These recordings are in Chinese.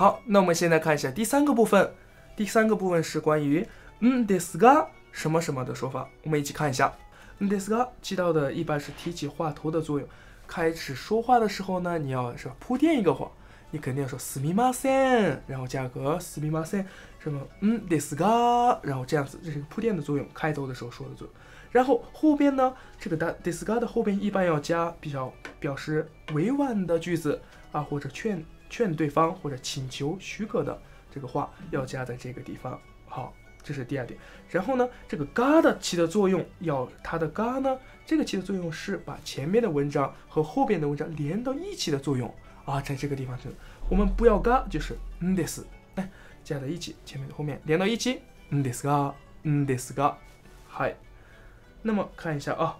好，那我们现在看一下第三个部分。第三个部分是关于嗯 this ga 什么什么的说法。我们一起看一下。嗯 this ga 记到的一般是提起话头的作用。开始说话的时候呢，你要是铺垫一个话，你肯定要说すみません，然后加个すみません，什么嗯 this ga，然后这样子，这是一个铺垫的作用。开头的时候说的作用。然后后边呢，这个的 this ga 的后边一般要加比较表示委婉的句子啊，或者劝 劝对方或者请求许可的这个话要加在这个地方。好，这是第二点。然后呢，这个 ga 的起的作用要它的 ga 呢，这个起的作用是把前面的文章和后边的文章连到一起的作用啊，在这个地方就我们不要 ga 就是嗯 this，哎，加在一起，前面的后面连到一起，嗯 this ga，嗯 this g 嗨。那么看一下啊，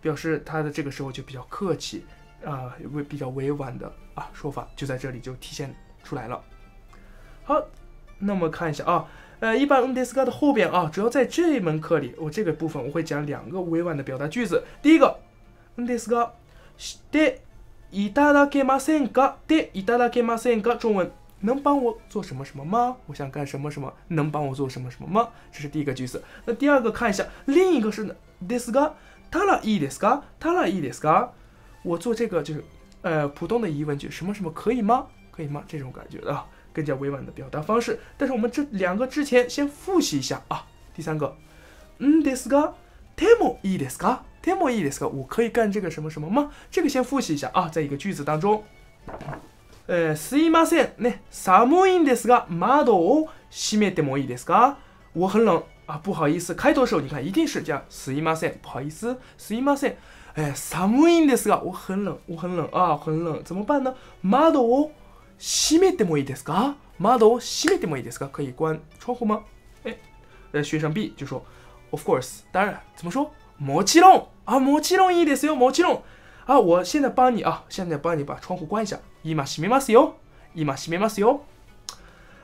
表示他的这个时候就比较客气啊，委比较委婉的啊说法就在这里就体现出来了。好，那么看一下啊，呃，一般 n this ga 的后边啊，主要在这一门课里，我这个部分我会讲两个委婉的表达句子。第一个 n this ga でいただけませんか？でいただけませんか？中文能帮我做什么什么吗？我想干什么什么？能帮我做什么什么吗？这是第一个句子。那第二个看一下，另一个是呢。ですが、たらいいですか？たらいいですか？我做这个就是 呃普通的疑问句，什么什么可以吗？可以吗？这种感觉的啊，更加委婉的表达方式。但是我们这两个之前先复习一下啊。第三个，嗯ですが、てもいいですか？てもいいですか？我可以干这个什么什么吗？这个先复习一下啊，在一个句子当中。呃，すいませんね、寒いんですが窓を閉めてもいいですか？我很冷。啊，不好意思，开头的时候你看一定是这样，すいません，不好意思，すいません。 哎，寒いんですが，我很冷，我很冷啊，很冷，怎么办呢？窓を閉めてもいいですか？窓を閉めてもいいですか？可以关窗户吗？哎，呃，学生 B 就说，Of course，当然，怎么说？もちろん啊，もちろんいいですよ，もちろん啊，我现在帮你啊，现在帮你把窗户关一下。今閉めますよ，今閉めますよ。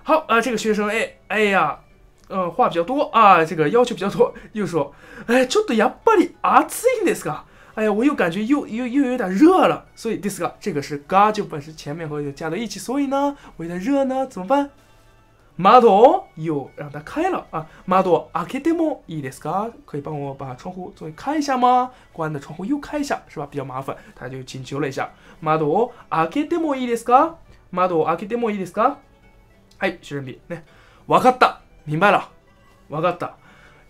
好啊，这个学生哎，哎呀。呃，话比较多啊，这个要求比较多，又说，哎，ちょっとやっぱり暑いんですか？哎呀，我又感觉又又又有点热了，所以ですが这个是が就本身前面和加到一起，所以呢，我有点热呢，怎么办？窓又让它开了啊，窓開けてもいいですか？可以帮我把窗户作为开一下吗？关的窗户又开一下，是吧？比较麻烦，他就请求了一下，窓開けてもいいですか？窓開けてもいいですか？はい、学生 B ね、わかった。明白了，わかった。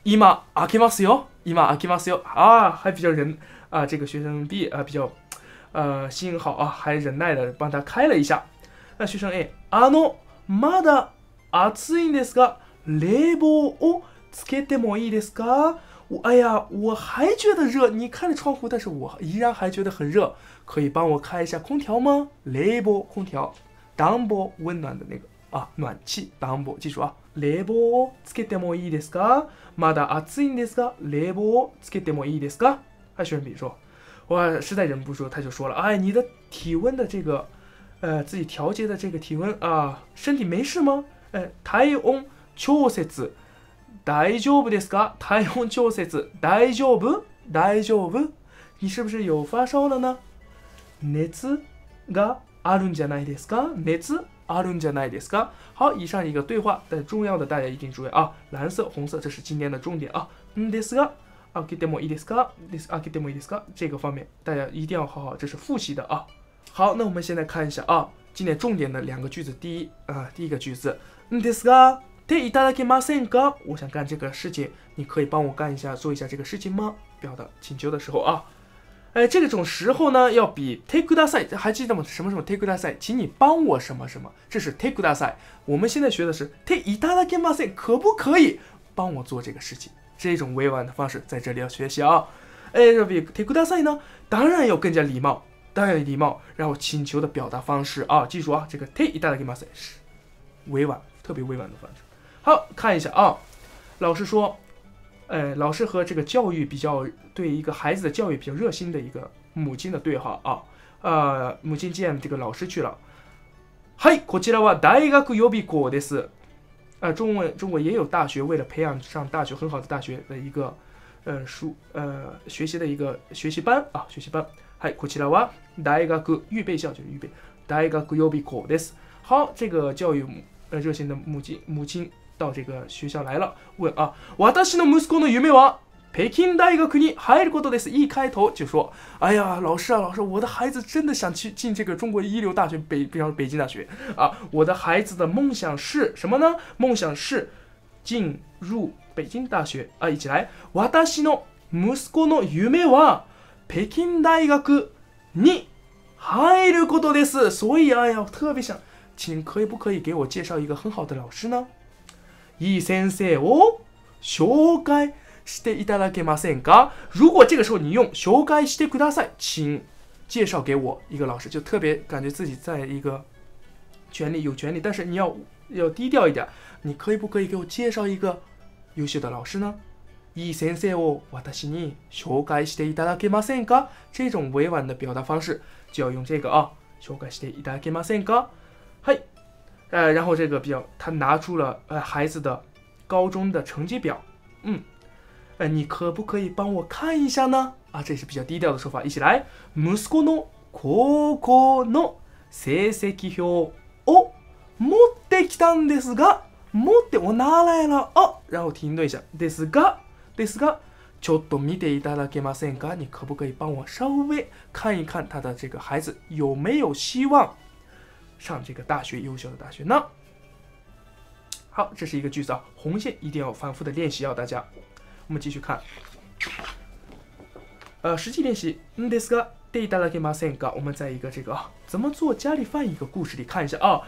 今開けますよ。今開けますよ。啊，还比较忍啊，这个学生 B 啊比较呃心好啊，还忍耐的帮他开了一下。那学生 A，あのまだ暑いんですが、冷房をつけてもいいですか？我哎呀，我还觉得热。你看着窗户，但是我依然还觉得很热。可以帮我开一下空调吗？冷房空调，暖房温暖的那个啊，暖气暖房，记住啊。冷房をつけてもいいですか？まだ暑いんですが、冷房をつけてもいいですか？还学生比说，我实在忍不住，他就说了，哎，你的体温的这个，呃，自己调节的这个体温啊，身体没事吗？哎，体温調節大丈夫ですか？体温調節大丈夫？大丈夫？你是不是有发烧了呢？熱があるんじゃないですか？熱あるんじゃないですか？好，以上一个对话，但重要的大家一定注意啊，蓝色、红色，这是今天的重点啊。嗯，ですが、 あけてもいいですか？です、あけてもいいですか？这个方面大家一定要好好，这是复习的啊。好，那我们现在看一下啊，今天重点的两个句子。第一啊，第一个句子，嗯，ですが、でいただけませんか？我想干这个事情，你可以帮我干一下，做一下这个事情吗？表达请求的时候啊。哎，这种时候呢，要比 take 大赛还记得吗？什么什么 take 大赛，请你帮我什么什么，这是 take 大赛。我们现在学的是 take いただけません，可不可以帮我做这个事情？ 这种委婉的方式在这里要学习啊。哎，要比 take 大赛呢，当然要更加礼貌，当然礼貌，然后请求的表达方式啊，记住啊，这个 take いただけません是委婉，特别委婉的方式。好看一下啊，老师说。呃，老师和这个教育比较对一个孩子的教育比较热心的一个母亲的对话啊，呃，母亲见这个老师去了。はい、こちらは大学予備校です。 呃，中文中国也有大学，为了培养上大学很好的大学的一个呃书呃学习的一个学习班啊，学习班。はい、こちらは大学预备校就是预备大学予備校です。 好，这个教育呃热心的母亲母亲到这个学校来了，问啊，私の息子の夢は 北京大学に入ることです。一开头就说，哎呀，老师啊，老师，我的孩子真的想去进这个中国一流大学，北，比方北京大学啊，我的孩子的梦想是什么呢？梦想是进入北京大学啊，一起来，私の息子の夢は北京大学に入ることです。所以，哎呀，特别想，请可以不可以给我介绍一个很好的老师呢？いい先生を紹介。 していただけませんか？如果这个时候你用紹介してください，请介绍给我一个老师，就特别感觉自己在一个权利有权利，但是你要要低调一点。你可以不可以给我介绍一个优秀的老师呢？いい先生を私に紹介していただけませんか？这种委婉的表达方式就要用这个啊，紹介していただけませんか？嘿，呃，然后这个比较，他拿出了呃孩子的高中的成绩表，嗯。 哎，你可不可以帮我看一下呢？啊，这是比较低调的说法。一起来，息子の高校の成績表を持ってきたんですが、持っておなら了啊，然后停顿一下。ですが、ですが、ちょっと見ていただけませんか？你可不可以帮我稍微看一看他的这个孩子有没有希望上这个大学，优秀的大学呢？好，这是一个句子啊，红线一定要反复的练习，要大家。我们继续看，呃，实际练习。嗯，ですが、でいただけませんか？我们在一个这个啊，怎么做咖喱饭一个故事里看一下啊。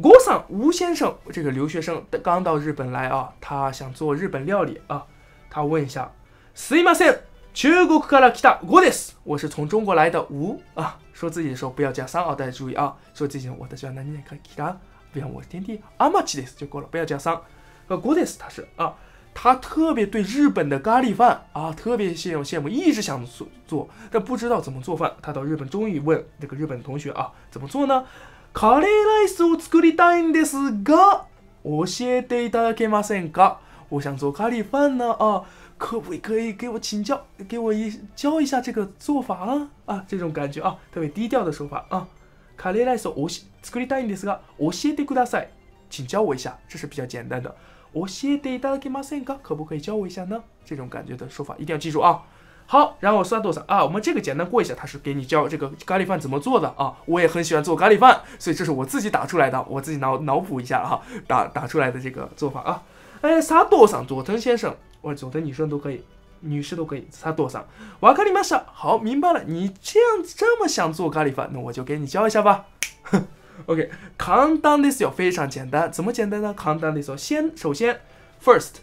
郭桑吴先生这个留学生刚到日本来啊，他想做日本料理啊。他问一下，すいません、中国から来た吴です。我是从中国来的吴啊。说自己的时候不要加桑啊，大家注意啊。说自己我的叫哪里哪里来的？不要我天地阿玛奇です就够了，不要加桑。呃，吴です他是啊。 他特别对日本的咖喱饭啊，特别羡慕羡慕，一直想做做，但不知道怎么做饭。他到日本终于问这个日本同学啊，怎么做呢？カレーライスを作りたいんですが、教えていただけませんか？我想做咖喱饭呢啊，可不可以给我请教，给我一教一下这个做法啊？啊，这种感觉啊，特别低调的说法啊。カレーライスを作りたいんですが、教えてください，请教我一下，这是比较简单的。 我写的大家马赛克，可不可以教我一下呢？这种感觉的说法一定要记住啊。好，然后萨多萨啊，我们这个简单过一下，他是给你教这个咖喱饭怎么做的啊。我也很喜欢做咖喱饭，所以这是我自己打出来的，我自己脑脑补一下哈，打打出来的这个做法啊。哎，萨多桑，佐藤先生，或者佐藤女生都可以，女士都可以。萨多桑，瓦卡里玛莎，好，明白了，你这样子这么想做咖喱饭，那我就给你教一下吧。哼 OK，簡単ですよ，非常简单。怎么简单呢？簡単ですよ。先，首先，first，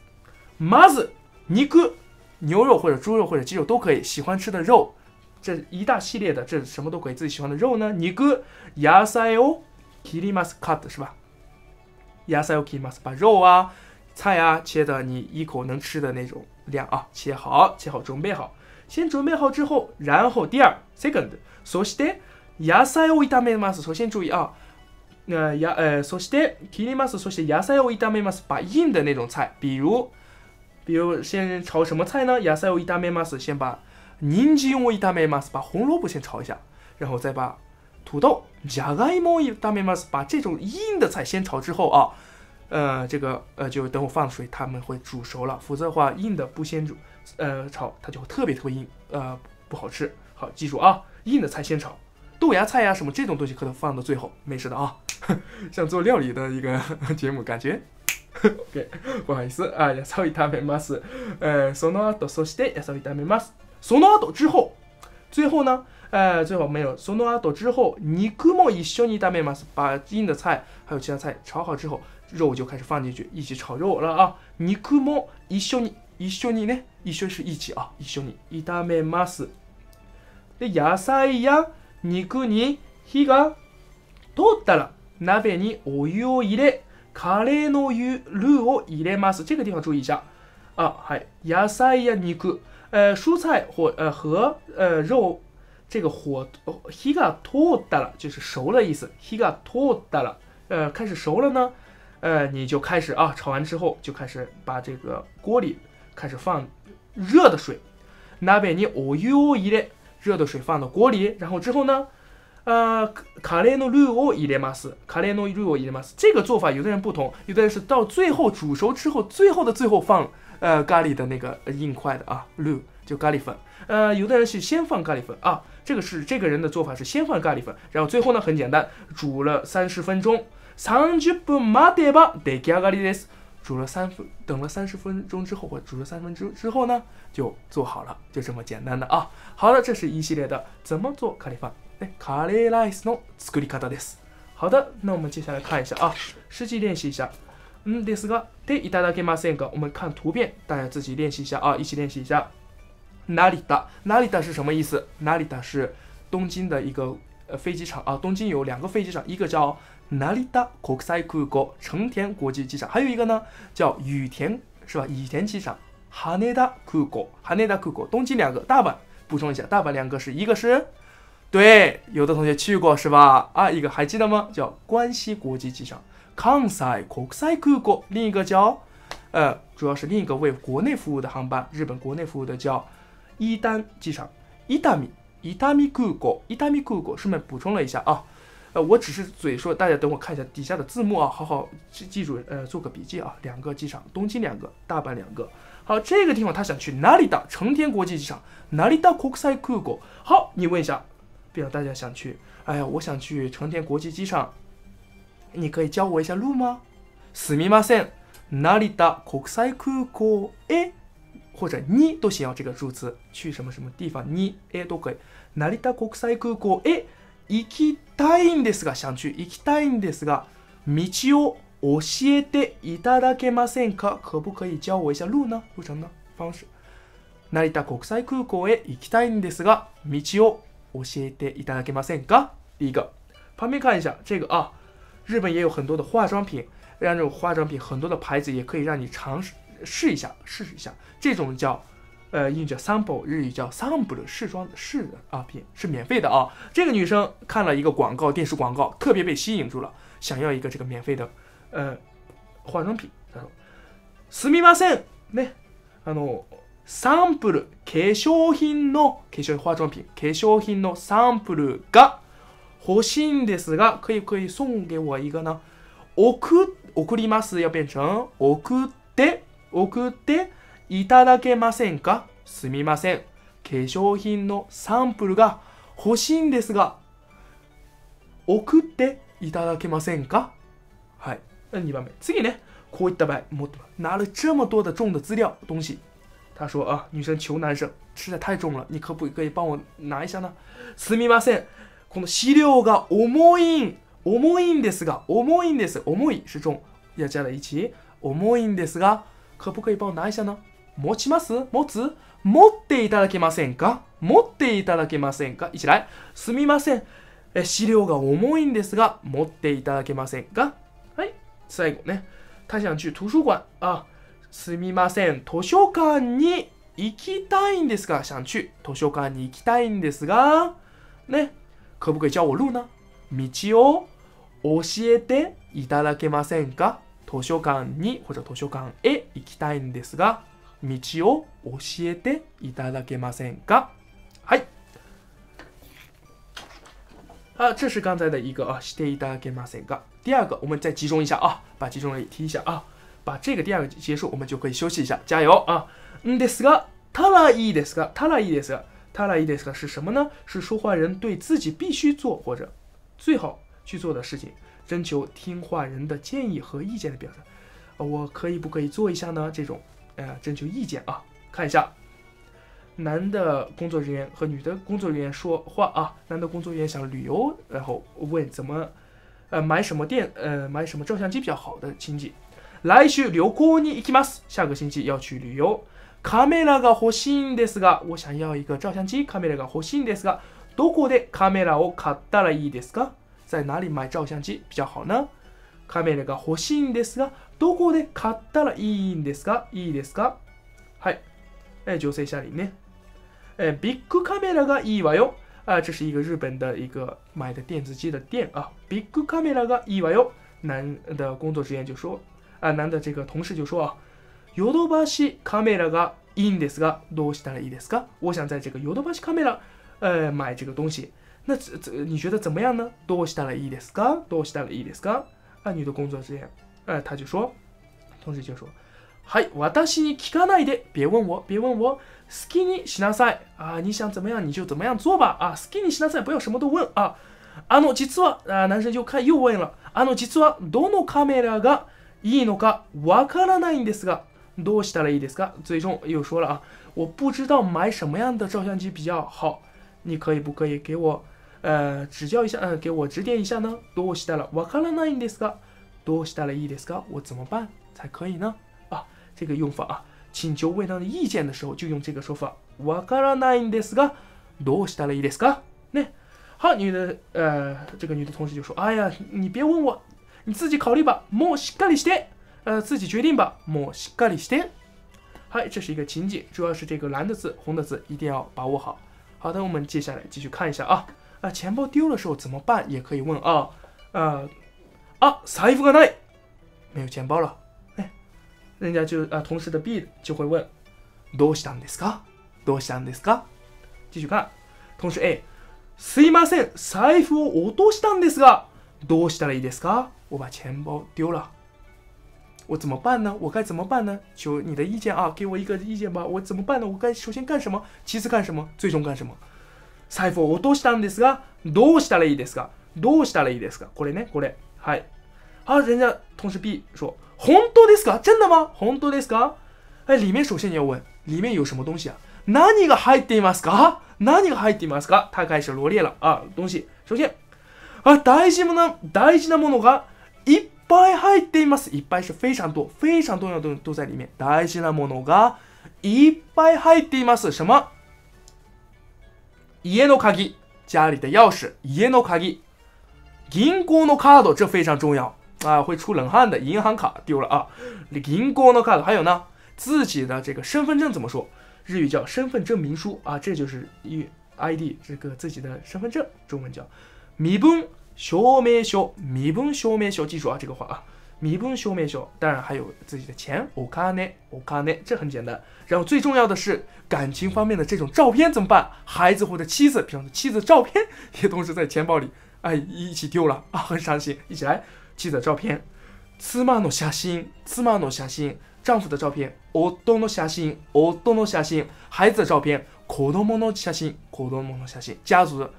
まず肉，牛肉或者猪肉或者鸡肉都可以，喜欢吃的肉，这一大系列的，这什么都可以，自己喜欢的肉呢？肉、野菜を切ります。cut 是吧？野菜を切ります，把肉啊、菜啊切的你一口能吃的那种量啊，切好，切好，准备好。先准备好之后，然后第二，second，そして 野菜を炒めます。首先注意啊。呃，野呃，そして切ります。そして野菜を炒めます。把硬的那种菜，比如，比如先炒什么菜呢？野菜を炒めます。先把人参を炒めます。把红萝卜先炒一下，然后再把土豆、じゃがいもを炒めます。把这种硬的菜先炒之后啊，呃，这个呃，就等我放水，它们会煮熟了。否则的话，硬的不先煮，呃，炒它就会特别特别硬，呃，不好吃。好，记住啊，硬的菜先炒。 豆芽菜呀，什么这种东西可能放到最后，没事的啊。像做料理的一个节目，感觉。OK，不好意思啊，野菜を炒めます。呃，その後そして野菜を炒めます。その後之后，最后呢？呃，最后没有。その後之后，肉も一緒に炒めます。把硬的菜还有其他菜炒好之后，肉就开始放进去，一起炒肉了啊。肉も一緒に一緒にね，一緒是一起啊，一緒に炒めます。で、野菜や 肉に火が通ったら鍋にお湯を入れ、カレーの湯ルーを入れます。这个地方注意一下啊，はい。野菜や肉、呃，蔬菜或呃和呃肉，这个火火が通ったら就是熟了意思。火が通ったら，呃，开始熟了呢，呃，你就开始啊，炒完之后就开始把这个锅里开始放热的水。鍋にお湯を入れ。 热的水放到锅里，然后之后呢， 呃，卡列诺ルを入れます。卡列诺ルを入れます。这个做法有的人不同，有的人是到最后煮熟之后，最后的最后放呃咖喱的那个呃硬块的啊，ル就咖喱粉。呃，有的人是先放咖喱粉啊，这个是这个人的做法是先放咖喱粉，然后最后呢很简单，煮了三十分钟，三十分待てば出来上がりです。 煮了三分，等了三十分钟之后，或煮了三分钟之后呢，就做好了，就这么简单的啊。好的，这是一系列的怎么做咖喱饭。哎，カレーライスの作り方です。好的，那我们接下来看一下啊，实际练习一下。嗯，ですが、でいただけませんか？我们看图片，大家自己练习一下啊，一起练习一下。哪里的？哪里的是什么意思？哪里的是东京的一个呃飞机场啊。东京有两个飞机场，一个叫 成田国際空港，成田国际机场，还有一个呢叫羽田，是吧？羽田机场，羽田空港，羽田空港，东京两个，大阪补充一下，大阪两个是一个是，对，有的同学去过是吧？啊，一个还记得吗？叫关西国际机场，関西国際空港，另一个叫，呃，主要是另一个为国内服务的航班，日本国内服务的叫伊丹机场，伊丹米，伊丹米空港，伊丹米空港，顺便补充了一下啊。呃，我只是嘴说，大家等我看一下底下的字幕啊，好好记记住，呃，做个笔记啊。两个机场，东京两个，大阪两个。好，这个地方他想去哪里的？成田国际机场，哪里的国際空港？好，你问一下，比如大家想去，哎呀，我想去成田国际机场，你可以教我一下路吗？すみません、哪里的国際空港へ？或者你都行，这个助词，去什么什么地方，你え都可以。哪里的国際空港へ？ 行きたいんですが、想去行きたいんですが、道を教えていただけませんか？可不可以教我一下路呢？路程呢？方式。成田国際空港へ行きたいんですが、道を教えていただけませんか？第一个，旁边看一下这个啊，日本也有很多的化妆品，让这种化妆品很多的牌子也可以让你尝试试一下，试一下，这种叫。呃，英语叫 sample，日语叫 sample，试妆的试的啊品是免费的啊。这个女生看了一个广告，电视广告，特别被吸引住了，想要一个这个免费的呃化妆品。她说：“すみませんね、あのサンプル化粧品の化粧化妆品化粧品のサンプルが欲しいんですが，可以不可以送给我一个呢？送送ります？要变成？送って？送って？”いただけませんか？すみません。化粧品のサンプルが欲しいんですが、送っていただけませんか？はい。2番目。次ね、こういった場合、もっと拿了这么多的重的资料东西，他说啊，女生求男生实在太重了，你可不可以帮我拿一下呢？すみません。この資料が重いん、重いんですが、重いんです。重い是重，要加在一起。重いんですが、可不可以帮我拿一下呢？持ちます？持つ？持っていただけませんか？持っていただけませんか？一来。すみません。え資料が重いんですが、持っていただけませんか？はい。最後ね。他想去图書館。あ、すみません。図書館に行きたいんですが、想去図書館に行きたいんですが、ね。可不可以教我路呢道を教えていただけませんか？図書館に或者図書館へ行きたいんですが、道を教えていただけませんかはい。啊，这是刚才的一个啊，していただけませんか。第二个，我们再集中一下啊，把集中力提一下啊，把这个第二个结束，我们就可以休息一下，加油啊！んですが、ただいいですが、ただいいですが、ただいいですが是什么呢？是说话人对自己必须做或者最好去做的事情，征求听话人的建议和意见的表达。我可以不可以做一下呢？这种。 呃，征求意见啊，看一下，男的工作人员和女的工作人员说话啊。男的工作人员想旅游，然后问怎么，呃，买什么店，呃，买什么照相机比较好的亲戚。来週旅行に行きます。下个星期要去旅游。カメラが欲しいんですが、我想要一个照相机。カメラが欲しいんですが、どこでカメラを買ったらいいですか？在哪里買照相机比较好呢？ カメラが欲しいんですが、どこで買ったらいいんですか？いいですか？はい。え、女性車輪ね。え、ビッグカメラがいいわよ。啊，这是一个日本的一个买的电子机的店啊。ビッグカメラがいいわよ。男的工作人员就说，啊，男的这个同事就说啊，ヨドバシカメラがいいんですが、どうしたらいいですか？我想在这个ヨドバシカメラ，呃，买这个东西。那这这你觉得怎么样呢？どうしたらいいですか？どうしたらいいですか？啊，女的工作之前，呃，他就说，同事就说，はい、私に聞かないで，别问我，别问我，好きにしなさい啊，你想怎么样你就怎么样做吧啊，好きにしなさい，不要什么都问啊。あの実は啊，男生就看又问了，あの実はどのカメラがいいのかわからないんですが、どうしたらいいですか？最终又说了啊，我不知道买什么样的照相机比较好，你可以不可以给我 呃指教一下，呃，给我指点一下呢？どうしたらわからないんですか？どうしたらいいですか？我怎么办才可以呢？啊，这个用法啊，请求为他的意见的时候就用这个说法。わからないんですが、どうしたらいいですか？那好，女的呃，这个女的同事就说：“哎呀，你别问我，你自己考虑吧。もうしっかりして，呃，自己决定吧。もうしっかりして。”嗨，这是一个情景，主要是这个蓝的字、红的字一定要把握好。好的，我们接下来继续看一下啊 啊，钱包丢的时候怎么办？也可以问啊啊啊，財布がない，没有钱包了。哎，人家就啊，同事的 B 就会问，どうしたんですか？どうしたんですか？继续看，同事 A，すいません、財布を落としたんですが、どうしたらいいですか？我把钱包丢了。我怎么办呢？我该怎么办呢？求你的意见啊，给我一个意见吧。我怎么办呢？我该首先干什么？其次干什么？最终干什么？ 財布を落としたんですが、どうしたらいいですか？どうしたらいいですか？これね、これ。はい。好，人家同事 B 说：“本当ですか？真的吗？本当ですか？”哎，里面首先你要问，里面有什么东西啊？何が入っていますか？何が入っていますか？他开始罗列了啊，东西。首先啊，大事な大事なものがいっぱい入っています。いっぱい是非常多、非常重要的东西都在里面。大事なものがいっぱい入っています。什么？家の鍵，家里的钥匙，家の鍵。銀行のカード，这非常重要啊，会出冷汗的。银行卡丢了啊，銀行のカード。还有呢，自己的这个身份证怎么说？日语叫身份证明书啊，这就是一 ID 这个自己的身份证，中文叫身分証明書。身分証明書，记住啊这个话啊， 身分証明書。当然还有自己的钱，お金，お金，这很简单。然后最重要的是感情方面的这种照片怎么办？孩子或者妻子，比方说妻子照片也同时在钱包里。哎，一起丢了啊，很伤心。一起来，妻子的照片，妻の写真，妻の写真，丈夫的照片，夫の写真，夫の写真，孩子的照片，子供の写真，子供の写真，家族的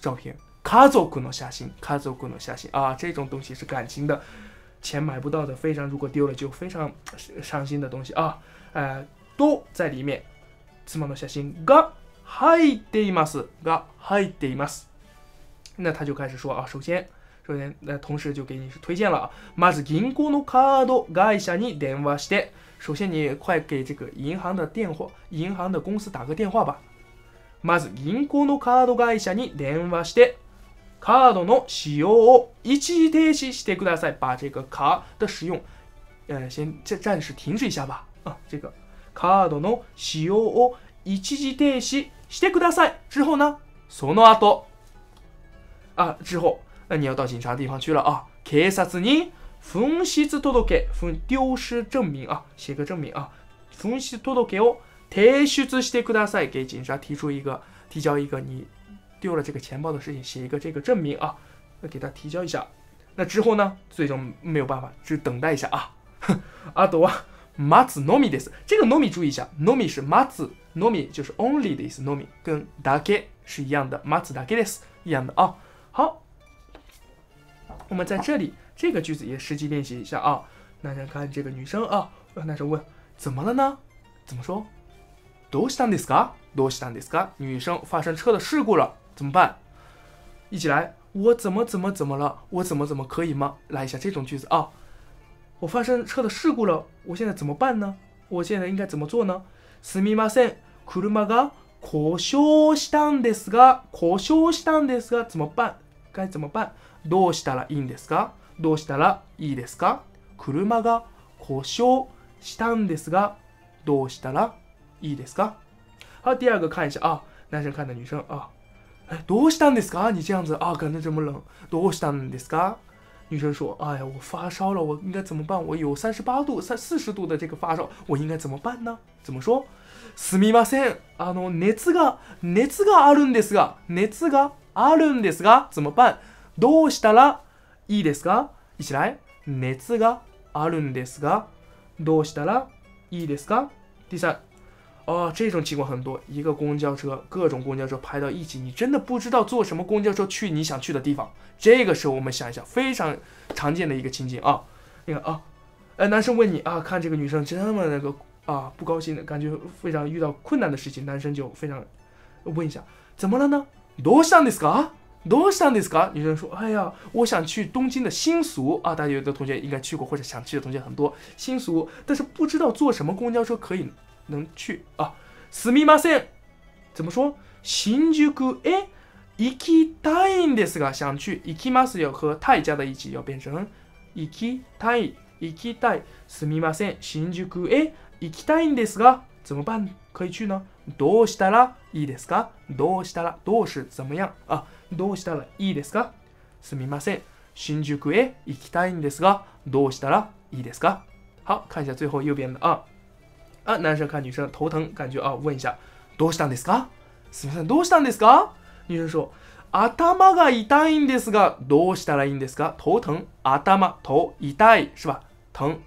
照片，家族の写真，家族の写真啊，这种东西是感情的， 钱买不到的，非常如果丢了就非常伤心的东西啊，呃，都在里面。妻の写真が入っていますが入っています。那他就开始说啊，首先，首先，那同事就给你是推荐了啊，まず銀行のカード会社に電話して，首先你快给这个银行的电话，银行的公司打个电话吧。まず銀行のカード会社に電話して、 カードの使用を一時停止してください。把这个卡的使用，呃，先暂暂时停止一下吧。啊，这个カードの使用を一時停止してください。之后呢，その後。啊，之后那你要到警察地方去了啊。警察に紛失届、紛丢失证明啊，写个证明啊。紛失届を提出してください。给警察提出一个，提交一个你丢了这个钱包的事情，写一个这个证明啊，那给他提交一下。那之后呢，最终没有办法，只等待一下啊。あとは待つのみです。这个のみ注意一下，のみ是待つ，のみ就是 only 的意思，のみ跟だけ是一样的，待つだけです一样的啊。好，我们在这里这个句子也实际练习一下啊。男生看这个女生啊，男生问怎么了呢？怎么说？どうしたんですか？どうしたんですか？女生发生车的事故了， 怎么办？一起来，我怎么怎么怎么了？我怎么怎么可以吗？来一下这种句子啊。我发生车的事故了，我现在怎么办呢？我现在应该怎么做呢？すみません、車が故障したんですが、故障したんですが、怎么办？该怎么办？どうしたらいいんですか？どうしたらいいですか？車が故障したんですが、どうしたらいいですか？好，第二个看一下啊，男生看的女生啊，どうしたんですか？你这样子啊，感觉这么冷，どうしたんですか？女生说：“哎呀，我发烧了，我应该怎么办？我有三十八度、三四十度的这个发烧，我应该怎么办呢？怎么说？すみません。あの熱が熱があるんですが、熱があるんですが怎么办？どうしたらいいですか？一起来。熱があるんですがどうしたらいいですか？第三。哦，这种情况很多，一个公交车，各种公交车排到一起，你真的不知道坐什么公交车去你想去的地方。这个时候我们想一想，非常常见的一个情景啊。你看啊，呃，男生问你啊，看这个女生这么那个啊不高兴的感觉，非常遇到困难的事情，男生就非常问一下，怎么了呢？どうしたんですか？どうしたんですか？女生说，哎呀，我想去东京的新宿啊，大家有的同学应该去过或者想去的同学很多，新宿，但是不知道坐什么公交车可以。 能去啊？すみません。怎么说？新宿へ？行きたいんですが，想去行きます要和太加在一起，要变成？行きたい、行きたい。すみません。新宿へ？行きたいんですが，怎么办？可以去呢？どうしたら？いいですか？どうしたら？どう是怎么样？啊？どうしたら？いいですか？すみません。新宿へ？行きたいんですが、どうしたら？いいですか？好看一下最后右边的啊。啊，男生看女生头疼，感觉啊，问一下，どうしたんですか？すみません、どうしたんですか？女生说，頭が痛いんですが、どうしたらいいんですか？头疼，頭头痛い。是吧？疼，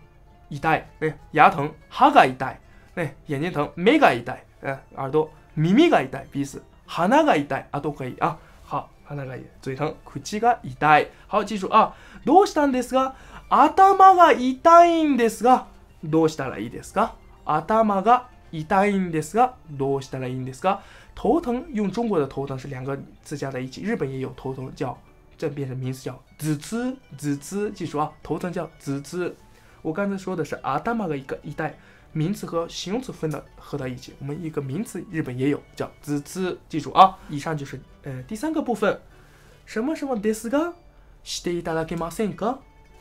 痛い，哎，牙疼，歯が痛い，哎，眼睛疼，目が痛い，哎，耳朵，耳が痛い，鼻子，鼻が痛い，啊都可以啊。好，鼻が痛い，嘴疼，口が痛い。好，记住啊，どうしたんですか？頭が痛いんですが、どうしたらいいですか？頭が痛いんですが、どうしたらいいんですか？头疼用中国的头疼是两个字加在一起，日本也有头疼叫，这变成名词叫頭痛，頭痛，记住啊，头疼叫頭痛。我刚才说的是頭が一个一代名词和形容词分的合到一起，我们一个名词日本也有叫頭痛，记住啊。以上就是呃第三个部分，什么什么ですがしていただけませんか？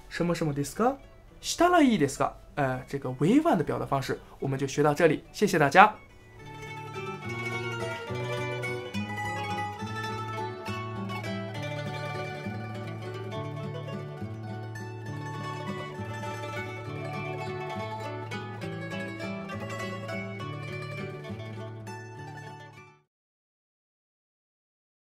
什么什么ですかしたらいいですか？ 呃，这个委婉的表达方式，我们就学到这里，谢谢大家。